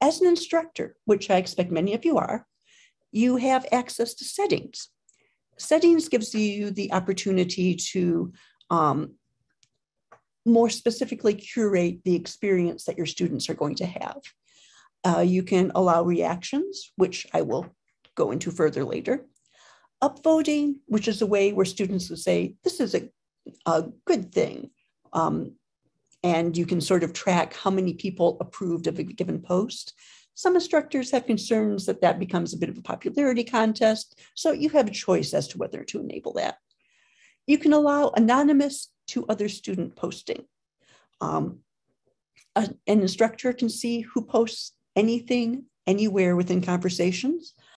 As an instructor, which I expect many of you are, you have access to settings. Settings gives you the opportunity to um, more specifically curate the experience that your students are going to have. Uh, you can allow reactions, which I will go into further later. Upvoting, which is a way where students would say, this is a, a good thing. Um, and you can sort of track how many people approved of a given post. Some instructors have concerns that that becomes a bit of a popularity contest, so you have a choice as to whether to enable that. You can allow anonymous to other student posting. Um, a, an instructor can see who posts anything anywhere within conversations.